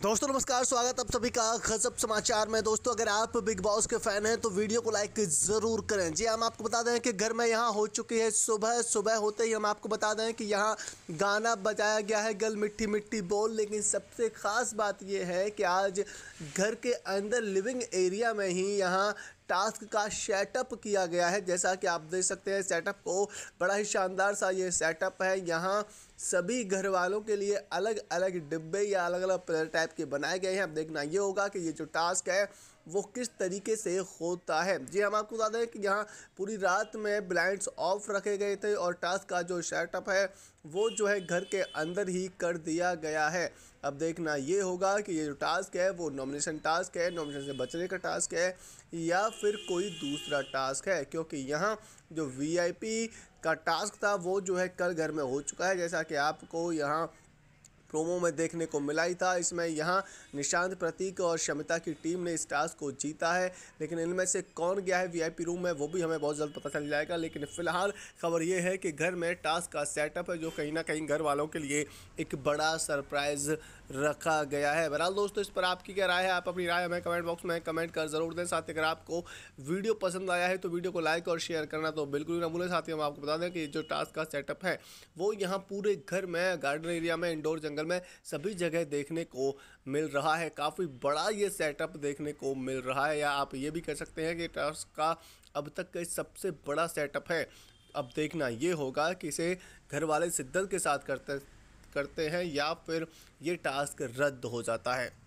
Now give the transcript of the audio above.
दोस्तों, नमस्कार, स्वागत आप सभी का खजब समाचार में। दोस्तों, अगर आप बिग बॉस के फ़ैन हैं तो वीडियो को लाइक ज़रूर करें। जी हम आपको बता दें कि घर में यहाँ हो चुकी है सुबह। सुबह होते ही हम आपको बता दें कि यहाँ गाना बजाया गया है, गल मिट्टी मिट्टी बोल। लेकिन सबसे ख़ास बात यह है कि आज घर के अंदर लिविंग एरिया में ही यहाँ टास्क का सेटअप किया गया है। जैसा कि आप देख सकते हैं सेटअप को बड़ा ही शानदार सा ये सेटअप है। यहाँ सभी घर वालों के लिए अलग अलग डिब्बे या अलग अलग प्लेयर टाइप के बनाए गए हैं। अब देखना ये होगा कि ये जो टास्क है, वो किस तरीके से होता है। जी हम आपको बता दें कि यहाँ पूरी रात में ब्लाइंड्स ऑफ़ रखे गए थे और टास्क का जो सेटअप है, वो जो है घर के अंदर ही कर दिया गया है। अब देखना ये होगा कि ये जो टास्क है, वो नॉमिनेशन टास्क है नॉमिनेशन से बचने का टास्क है, या फिर कोई दूसरा टास्क है, क्योंकि यहाँ जो वीआईपी का टास्क था, वो जो है कल घर में हो चुका है। जैसा कि आपको यहाँ प्रोमो में देखने को मिला ही था। इसमें यहाँ निशांत प्रतीक और शमिता की टीम ने इस टास्क को जीता है, लेकिन इनमें से कौन गया है वीआईपी रूम में, वो भी हमें बहुत जल्द पता चल जाएगा। लेकिन फ़िलहाल खबर ये है कि घर में टास्क का सेटअप है, जो कहीं ना कहीं घर वालों के लिए एक बड़ा सरप्राइज़ रखा गया है। बहरहाल दोस्तों, इस पर आपकी क्या राय है? आप अपनी राय हमें कमेंट बॉक्स में कमेंट कर ज़रूर दें। साथ ही अगर आपको वीडियो पसंद आया है तो वीडियो को लाइक और शेयर करना तो बिल्कुल ना भूलें। साथ ही हम आपको बता दें कि जो टास्क का सेटअप है, वो यहाँ पूरे घर में, गार्डन एरिया में, इंडोर जंगल जंगल में सभी जगह देखने को मिल रहा है। काफ़ी बड़ा ये सेटअप देखने को मिल रहा है। या आप ये भी कह सकते हैं कि टास्क का अब तक का सबसे बड़ा सेटअप है। अब देखना ये होगा कि इसे घर वाले शिद्दत के साथ करते करते हैं या फिर ये टास्क रद्द हो जाता है।